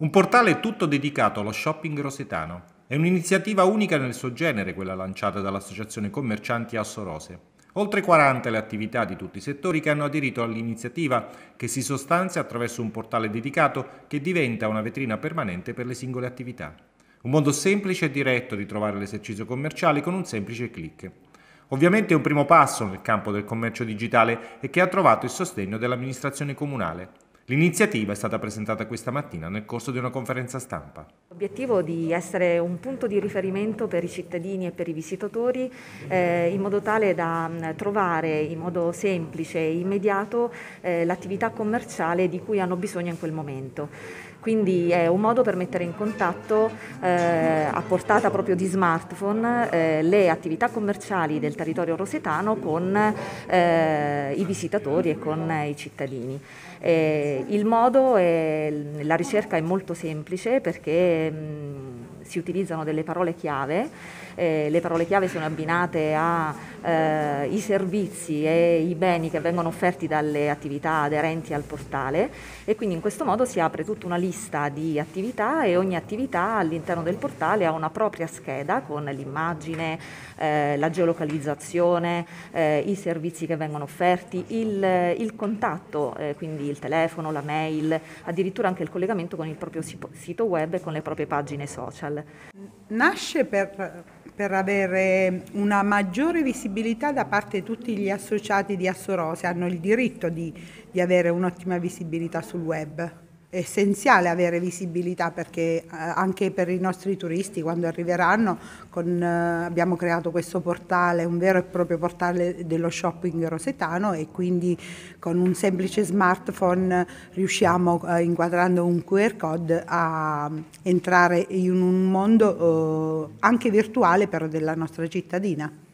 Un portale tutto dedicato allo shopping rosetano. È un'iniziativa unica nel suo genere quella lanciata dall'Associazione Commercianti Asso Rose. Oltre 40 le attività di tutti i settori che hanno aderito all'iniziativa che si sostanzia attraverso un portale dedicato che diventa una vetrina permanente per le singole attività. Un modo semplice e diretto di trovare l'esercizio commerciale con un semplice clic. Ovviamente è un primo passo nel campo del commercio digitale e che ha trovato il sostegno dell'amministrazione comunale. L'iniziativa è stata presentata questa mattina nel corso di una conferenza stampa. L'obiettivo è di essere un punto di riferimento per i cittadini e per i visitatori eh, in modo tale da mh, trovare in modo semplice e immediato eh, l'attività commerciale di cui hanno bisogno in quel momento. Quindi è un modo per mettere in contatto eh, a portata proprio di smartphone eh, le attività commerciali del territorio rosetano con eh, i visitatori e con i cittadini. Eh, il modo, è, la ricerca è molto semplice perché mh, si utilizzano delle parole chiave, eh, le parole chiave sono abbinate ai eh, servizi e i beni che vengono offerti dalle attività aderenti al portale e quindi in questo modo si apre tutta una lista di attività e ogni attività all'interno del portale ha una propria scheda con l'immagine, eh, la geolocalizzazione, eh, i servizi che vengono offerti, il, il contatto, eh, quindi il telefono, la mail, addirittura anche il collegamento con il proprio sito web e con le proprie pagine social. Nasce per, per avere una maggiore visibilità da parte di tutti gli associati di Assorose, hanno il diritto di, di avere un'ottima visibilità sul web essenziale avere visibilità perché eh, anche per i nostri turisti quando arriveranno con, eh, abbiamo creato questo portale, un vero e proprio portale dello shopping rosetano e quindi con un semplice smartphone riusciamo eh, inquadrando un QR code a entrare in un mondo anche virtuale però della nostra cittadina.